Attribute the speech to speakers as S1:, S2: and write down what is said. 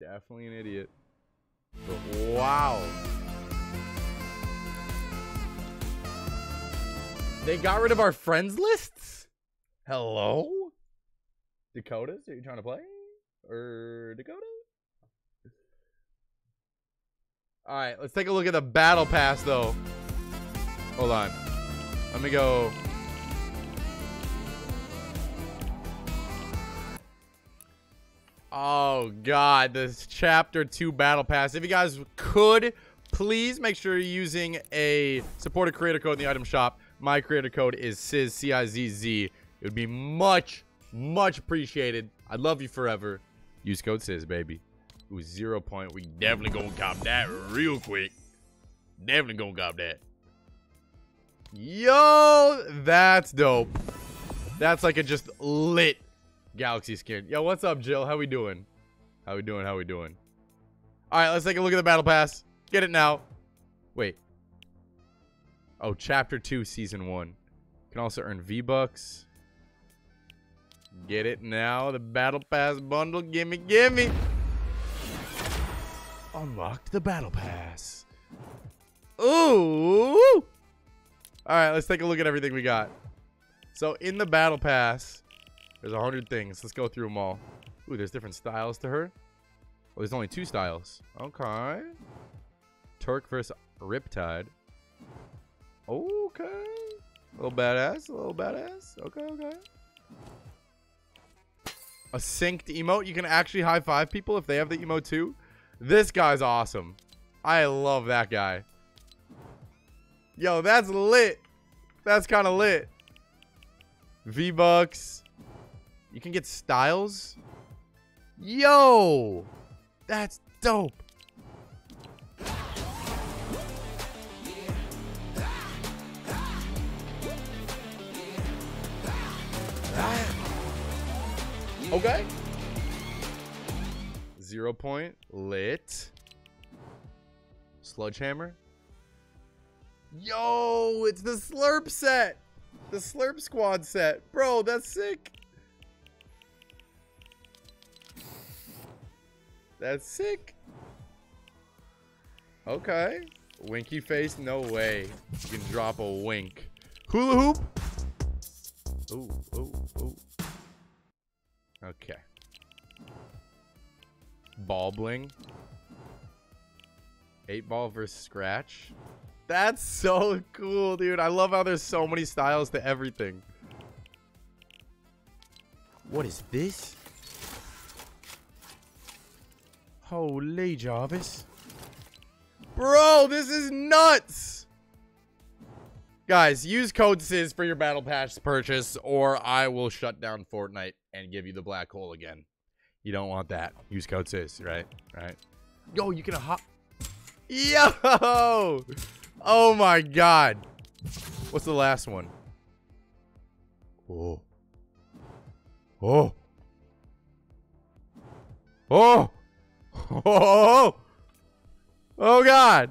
S1: Definitely an idiot. But wow. They got rid of our friends lists? Hello? Dakotaz? Are you trying to play? Or Dakota? Alright, let's take a look at the battle pass though. Hold on. Let me go. Oh god, this chapter 2 battle pass. If you guys could, please make sure you're using a supported creator code in the item shop. My creator code is CIZZ, C-I-Z-Z. It would be much, much appreciated. I'd love you forever. Use code CIZZ, baby. Ooh, zero point. We definitely gonna cop that real quick. Definitely gonna cop that. Yo, that's dope. That's like a just lit galaxy skin. Yo, what's up, Jill? How we doing? How we doing? How we doing? All right, let's take a look at the battle pass. Get it now. Wait. Oh, chapter 2, season 1. Can also earn V-Bucks. Get it now. The battle pass bundle. Gimme, gimme. Unlocked the battle pass. Ooh. All right, let's take a look at everything we got. So in the battle pass, there's a hundred things. Let's go through them all. Ooh, there's different styles to her. Well, there's only two styles. Okay. Turk versus Riptide. Okay. A little badass. A little badass. Okay, okay. A synced emote. You can actually high five people if they have the emote too. This guy's awesome. I love that guy. Yo, that's lit. That's kind of lit. V-Bucks. You can get styles. Yo! That's dope. Okay. Zero point. Lit. Sludgehammer. Yo, it's the Slurp set. The Slurp Squad set. Bro, that's sick. That's sick. Okay. Winky face, no way. You can drop a wink. Hula hoop. Ooh, ooh, ooh. Okay. Ball bling. Eight ball versus scratch. That's so cool, dude. I love how there's so many styles to everything. What is this? Holy Jarvis. Bro, this is nuts. Guys, use code CIZZ for your Battle Pass purchase, or I will shut down Fortnite and give you the black hole again. You don't want that. Use code CIZZ, right? Right? Yo, you can hop. Yo! Oh my god. What's the last one? Oh. Oh. Oh. Oh, oh, oh, oh God.